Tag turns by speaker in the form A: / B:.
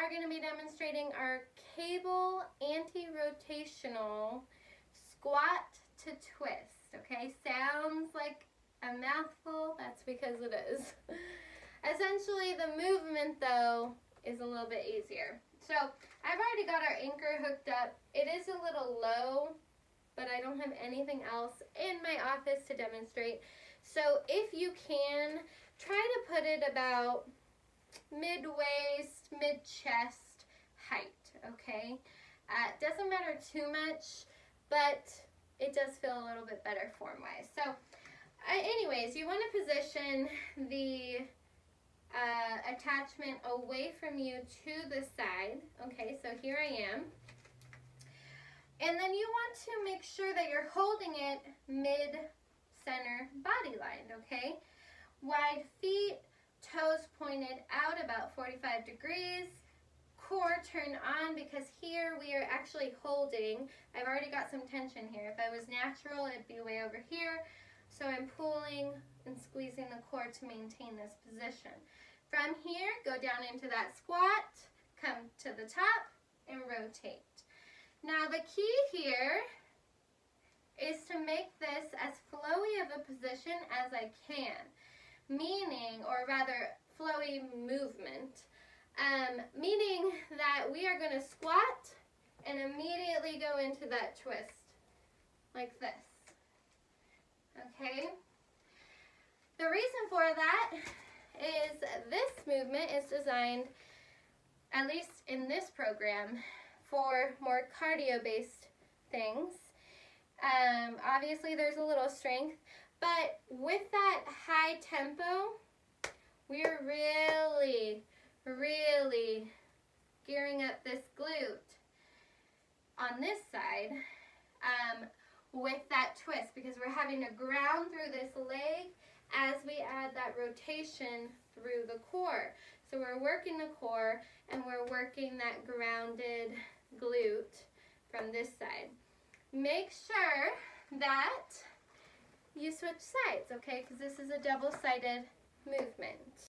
A: are going to be demonstrating our cable anti-rotational squat to twist. Okay, sounds like a mouthful. That's because it is. Essentially, the movement though is a little bit easier. So I've already got our anchor hooked up. It is a little low, but I don't have anything else in my office to demonstrate. So if you can, try to put it about mid-waist, mid-chest height, okay? Uh, doesn't matter too much, but it does feel a little bit better form-wise. So uh, anyways, you want to position the uh, attachment away from you to the side. Okay, so here I am. And then you want to make sure that you're holding it mid-center body line, okay? Wide feet, toes pointed out about 45 degrees, core turned on because here we are actually holding, I've already got some tension here. If I was natural, it'd be way over here. So I'm pulling and squeezing the core to maintain this position. From here, go down into that squat, come to the top, and rotate. Now the key here is to make this as flowy of a position as I can, meaning, or rather flowy movement, um, meaning that we are going to squat and immediately go into that twist, like this. Okay? The reason for that is this movement is designed, at least in this program, for more cardio-based things. Um, obviously there's a little strength, but with that high tempo, we're really, really gearing up this glute on this side um, with that twist because we're having to ground through this leg as we add that rotation through the core. So we're working the core and we're working that grounded glute from this side. Make sure that switch sides, okay, because this is a double-sided movement.